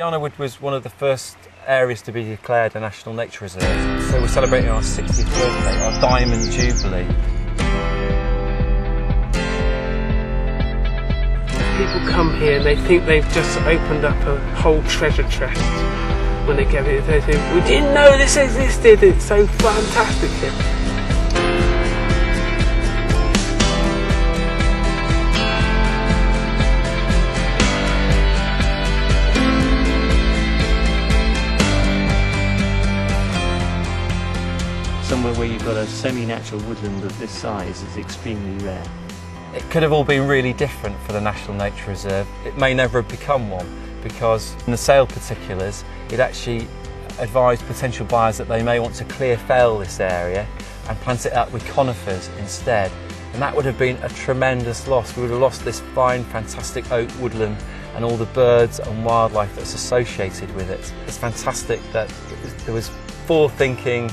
Yarner Wood was one of the first areas to be declared a National Nature Reserve. So we're celebrating our 60th birthday, our Diamond Jubilee. People come here and they think they've just opened up a whole treasure chest when they get here. They think, we didn't know this existed, it's so fantastic here. Somewhere where you've got a semi-natural woodland of this size is extremely rare. It could have all been really different for the National Nature Reserve. It may never have become one because in the sale particulars, it actually advised potential buyers that they may want to clear fell this area and plant it up with conifers instead. And that would have been a tremendous loss. We would have lost this fine, fantastic oak woodland and all the birds and wildlife that's associated with it. It's fantastic that there was forward-thinking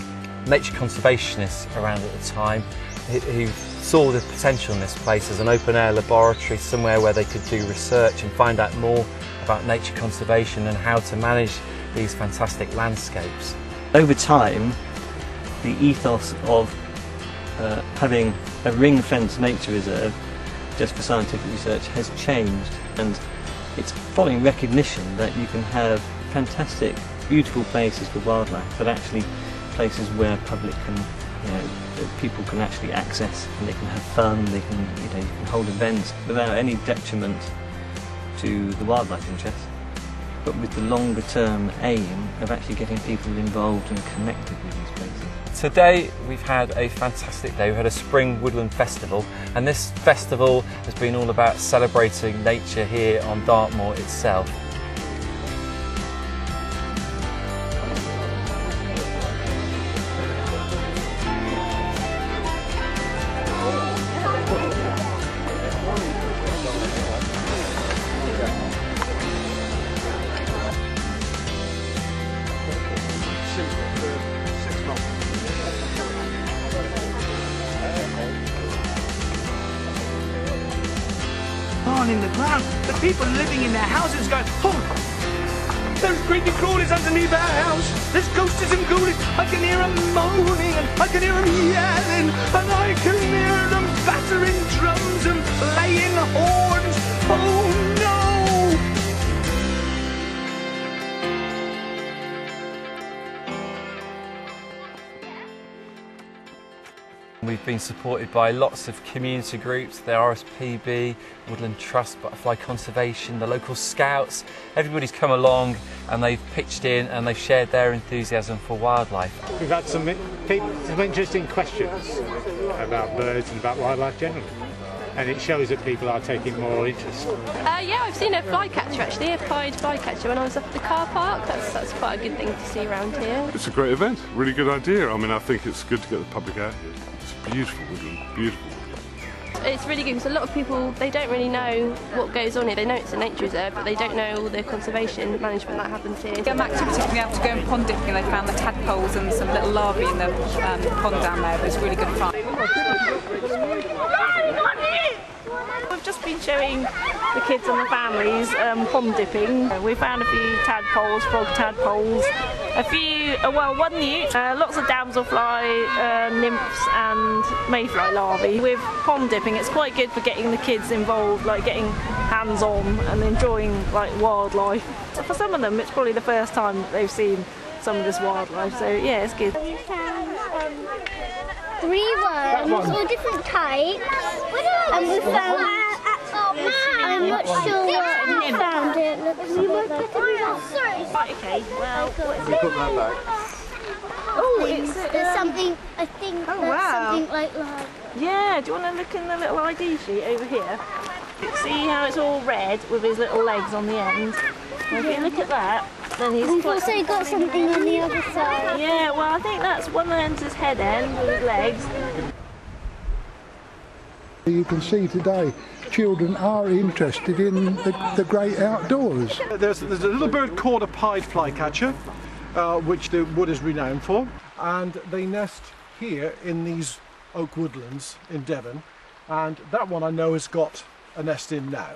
nature conservationists around at the time who, saw the potential in this place as an open-air laboratory, somewhere where they could do research and find out more about nature conservation and how to manage these fantastic landscapes. Over time, the ethos of uh, having a ring-fenced nature reserve just for scientific research has changed and it's following recognition that you can have fantastic, beautiful places for wildlife, but actually places where public can, you know, people can actually access and they can have fun, they can, you know, you can hold events without any detriment to the wildlife interest, but with the longer term aim of actually getting people involved and connected with these places. Today we've had a fantastic day. We've had a Spring Woodland Festival and this festival has been all about celebrating nature here on Dartmoor itself. On in the ground. The people living in their houses going, oh, those creepy crawlies underneath our house. There's ghosties and ghoulies. I can hear them moaning and I can hear them yelling and I can hear them battering drums and playing horns. Oh no! We've been supported by lots of community groups, the RSPB, Woodland Trust, Butterfly Conservation, the local scouts. Everybody's come along and they've pitched in and they've shared their enthusiasm for wildlife. We've had some, some interesting questions about birds and about wildlife generally. And it shows that people are taking more interest. Uh, yeah, I've seen a flycatcher actually, a pied flycatcher when I was up at the car park. That's, that's quite a good thing to see around here. It's a great event, really good idea. I mean, I think it's good to get the public out here. It's beautiful woodland, beautiful woodland. It's really good because a lot of people they don't really know what goes on here. They know it's a nature reserve, but they don't know all the conservation management that happens here. Some activity to be able to go and pond dipping. They found the tadpoles and some little larvae in the um, pond down there. It was really good fun. We've just been showing the kids and the families um, pond dipping. We found a few tadpoles, frog tadpoles, a few, uh, well, one newt, uh, lots of damselfly, uh, nymphs and mayfly larvae. With pond dipping, it's quite good for getting the kids involved, like getting hands-on and enjoying like wildlife. So for some of them, it's probably the first time they've seen some of this wildlife. So yeah, it's good. We found um, three worms, all different types, and we found. I'm not sure what we found. It looks like that. Right, okay, well, what is it? put that back. Oh, it's There's um, something, I think Oh, that's wow. something like that. Yeah, do you want to look in the little ID sheet over here? See how it's all red with his little legs on the end? Now, if you look at that, then he's We've also got something on the other side. Yeah, well, I think that's one end's his head end with his legs. You can see today children are interested in the, the great outdoors. There's, there's a little bird called a pied flycatcher, uh, which the wood is renowned for, and they nest here in these oak woodlands in Devon, and that one I know has got a nest in now.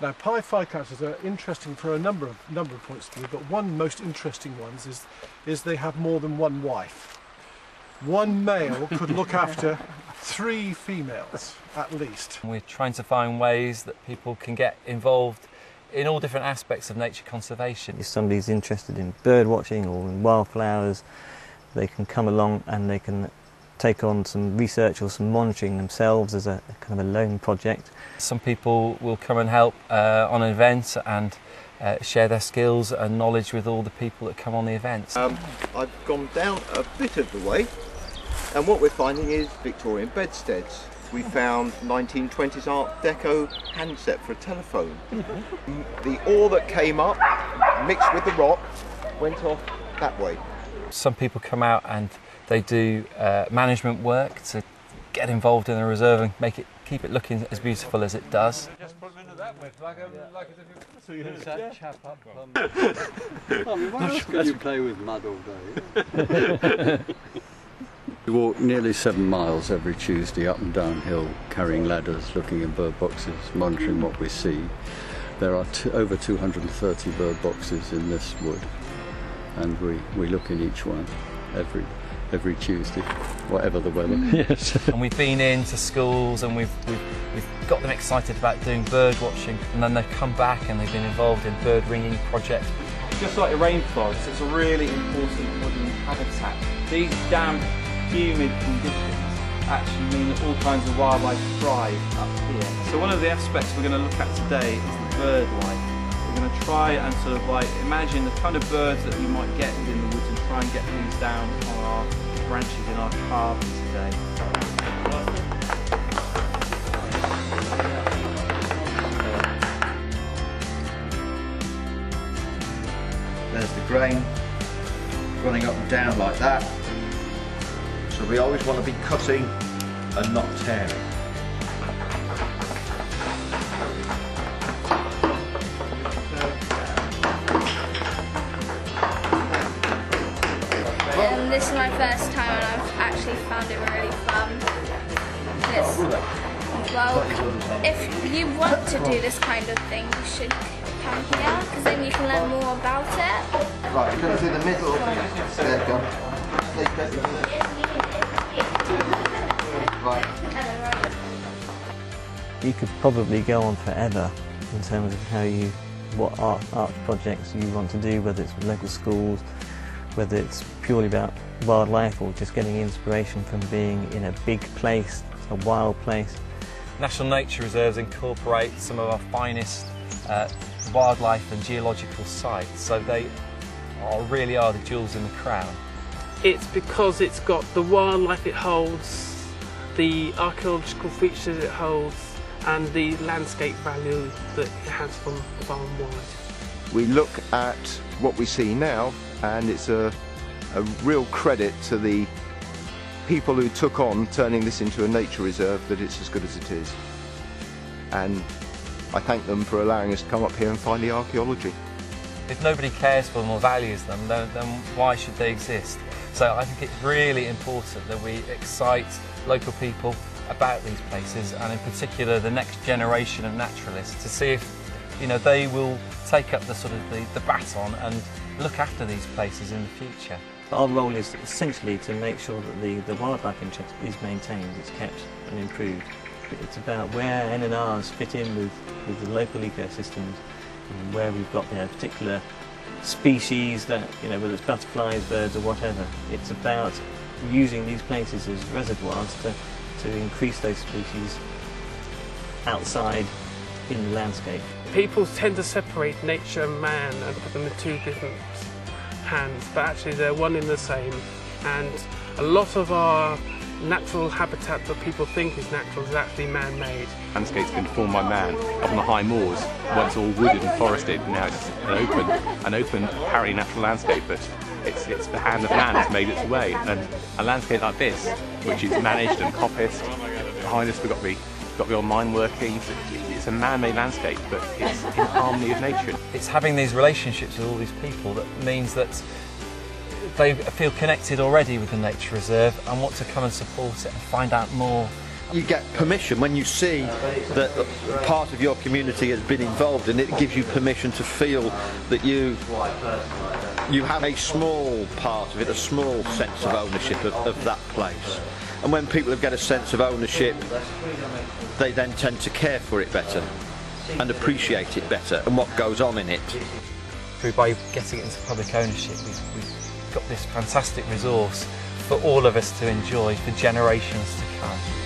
Now, pied flycatchers are interesting for a number of number of points of view, but one most interesting ones is is they have more than one wife. One male could look after three females at least. We're trying to find ways that people can get involved in all different aspects of nature conservation. If somebody's interested in bird watching or in wildflowers, they can come along and they can take on some research or some monitoring themselves as a, a kind of a lone project. Some people will come and help uh, on an event and uh, share their skills and knowledge with all the people that come on the events. Um, I've gone down a bit of the way and what we're finding is Victorian bedsteads. We found 1920s Art Deco handset for a telephone. The ore that came up, mixed with the rock, went off that way. Some people come out and they do uh, management work to get involved in the reserve and make it keep it looking as beautiful as it does. What else could you play with mud all day? We walk nearly seven miles every Tuesday up and down hill, carrying ladders, looking in bird boxes, monitoring what we see. There are t- over 230 bird boxes in this wood, and we, we look in each one every every Tuesday, whatever the weather. Mm. Yes. and we've been into schools and we've, we've, we've got them excited about doing bird watching and then they've come back and they've been involved in bird ringing projects. Just like a rainforest, it's a really important woodland habitat. These damp, humid conditions actually mean that all kinds of wildlife thrive up here. So one of the aspects we're going to look at today is the bird life. We're going to try and sort of like imagine the kind of birds that we might get within the woods and try and get these down on our branches in our carvings today. There's the grain running up and down like that. So we always want to be cutting and not tearing. Um, this is my first time and I've actually found it really fun. It's, well, if you want to do this kind of thing, you should come here because then you can learn more about it. Right, go through the middle. There you go. Right. You could probably go on forever in terms of how you, what art, art projects you want to do, whether it's with local schools, whether it's purely about wildlife or just getting inspiration from being in a big place, a wild place. National Nature Reserves incorporate some of our finest uh, wildlife and geological sites, so they are, really are the jewels in the crown. It's because it's got the wildlife it holds, the archaeological features it holds, and the landscape value that it has from far and wide. We look at what we see now, and it's a, a real credit to the people who took on turning this into a nature reserve that it's as good as it is. And I thank them for allowing us to come up here and find the archaeology. If nobody cares for them or values them, then, then why should they exist? So I think it's really important that we excite local people about these places and in particular the next generation of naturalists to see if you know they will take up the sort of the, the baton and look after these places in the future. Our role is essentially to make sure that the, the wildlife interest is maintained, it's kept and improved. It's about where NNRs fit in with, with the local ecosystems and where we've got you know, particular species that, you know, whether it's butterflies, birds or whatever. It's about using these places as reservoirs to, to increase those species outside in the landscape. People tend to separate nature and man and put them in two different hands, but actually they're one in the same. And a lot of our natural habitat that people think is natural is actually man-made. Landscape's been formed by man up on the high moors, once all wooded and forested, now it's an open, an open, apparently natural landscape, but it's, it's the hand of man that's made its way. And a landscape like this, which is managed and coppiced, behind us we've got the, got the old mine workings, it's a man-made landscape, but it's in harmony with nature. It's having these relationships with all these people that means that they feel connected already with the nature reserve and want to come and support it and find out more you get permission when you see that part of your community has been involved and it gives you permission to feel that you you have a small part of it, a small sense of ownership of, of that place. And when people get a sense of ownership, they then tend to care for it better and appreciate it better and what goes on in it. Through by getting it into public ownership, we've, we've got this fantastic resource for all of us to enjoy for generations to come.